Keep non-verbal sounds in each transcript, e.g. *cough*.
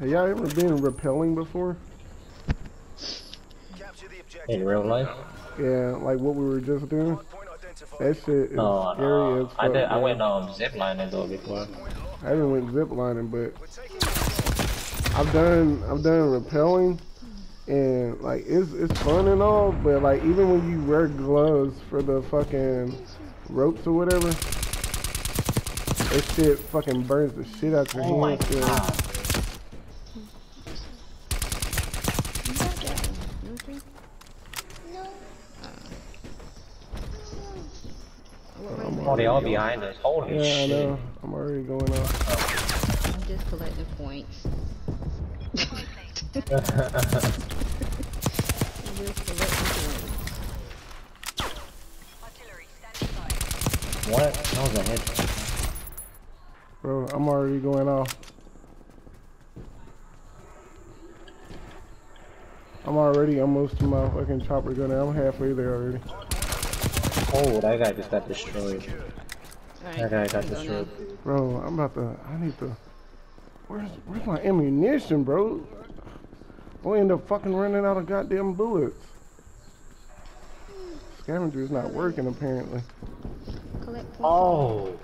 Have y'all ever been repelling before? Capture the objective. In real life? Yeah, like what we were just doing. That shit is No, scary no. as fuck. I did. I bro. went um zip lining though before. I haven't went zip lining, but I've done I've done rappelling, and like it's it's fun and all, but like even when you wear gloves for the fucking ropes or whatever, that shit fucking burns the shit out your Oh my hands. yeah. god. You got that one. You okay? What I'm was Oh, they all behind us. Holy Yeah, I shit. know. I'm already going off. I'm just collecting points. *laughs* I'm just collecting points. what? That was a hit. Bro, I'm already going off. I'm already almost to my fucking chopper gun. I'm halfway there already. Oh, that guy just got destroyed. That guy got I'm going now. destroyed. Bro, I'm about to. I need to. Where's Where's my ammunition, bro? We'll end up fucking running out of goddamn bullets. Scavenger's not working apparently. Collect. Oh.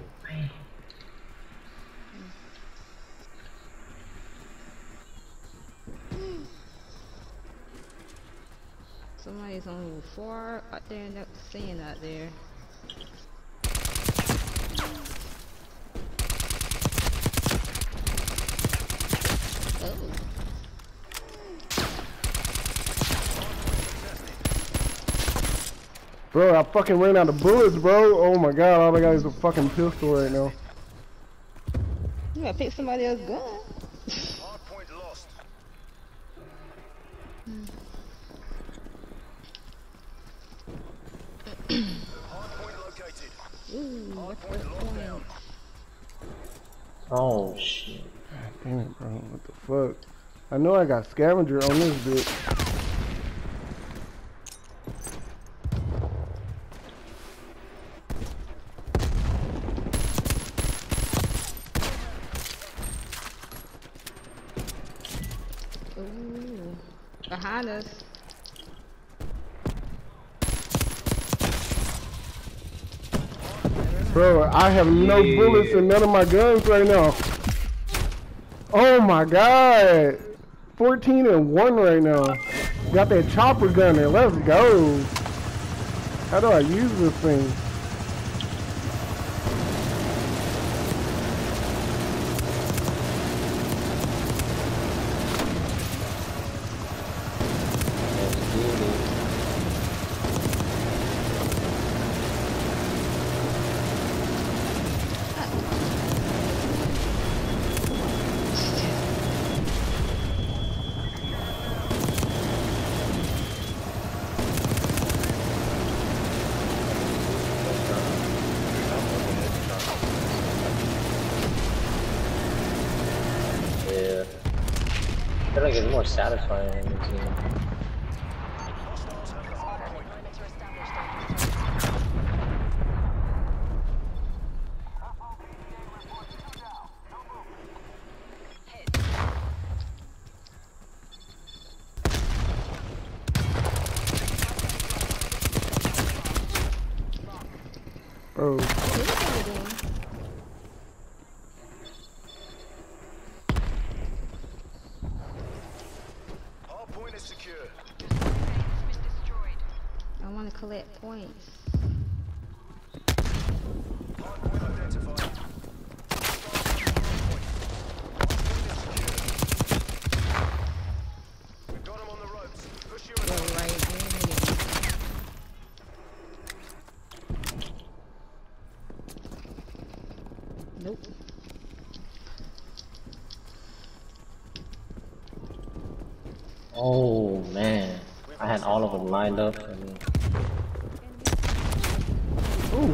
Somebody's on far out there in that sand out there. Oh. Bro, I fucking ran out of bullets, bro. Oh my god, all I got is a fucking pistol right now. You gotta pick somebody else's gun. hard point lost. Hmm. hard point located. Oh shit. Damn it, bro. What the fuck? I know I got scavenger on this bitch. Ooh. Behind us. Bro, I have no Yeah. bullets in none of my guns right now. Oh my god. 14 and 1 right now. Got that chopper gunner. Let's go. How do I use this thing? Satisfying when you see them. Bro, What are you doing? Hard point is secure. I want to collect points. Hard point identified. We've got him on the ropes. Push you Go in. right in. Nope. Oh man. I had all of them lined up.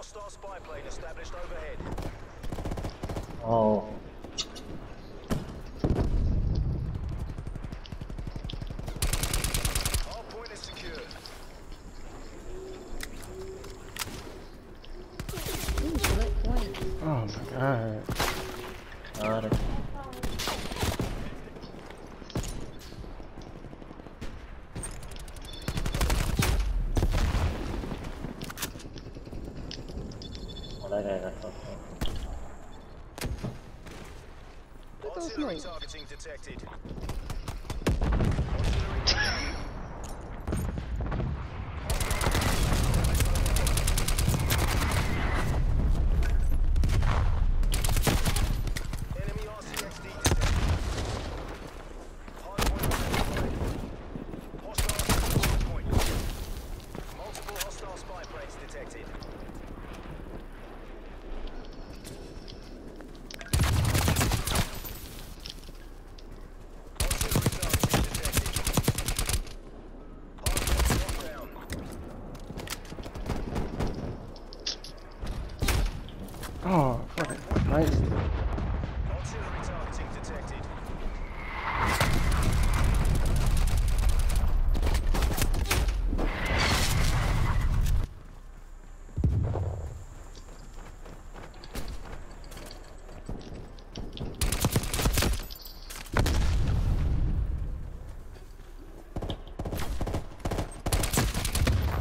Hostile spy plane established overhead. Oh. Damaging detected.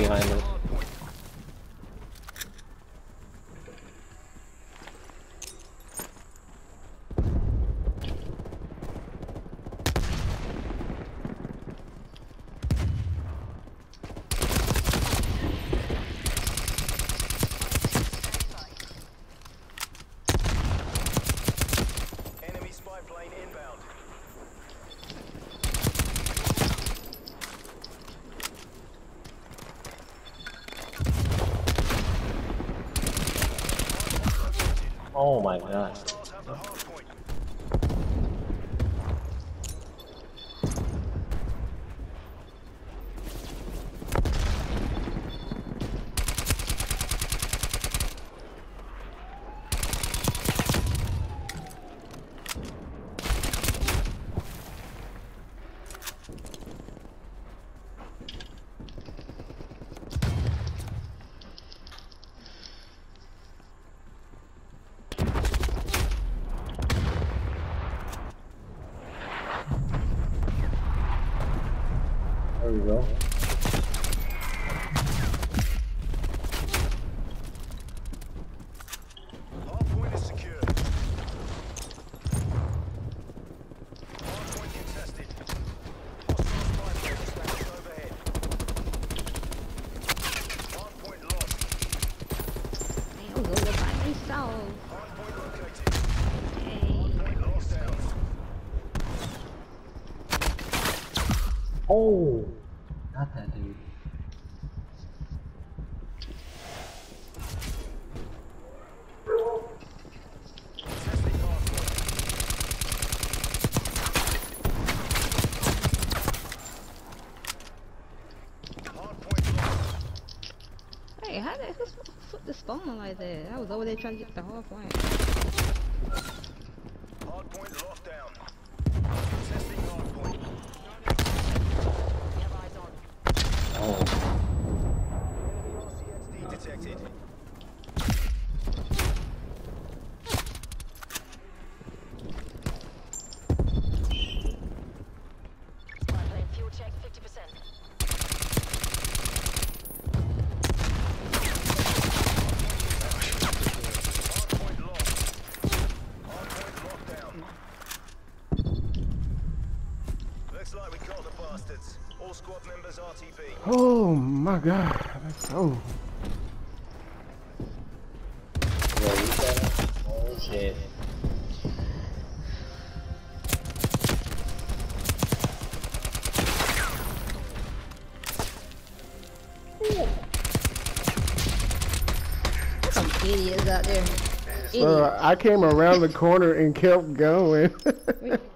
behind it. Oh my god. Cool. there. Was over there trying to get the hard point. God. That's so. Yeah, you said it. Oh shit. Some idiots out there. Uh, I came around the corner and kept going. *laughs*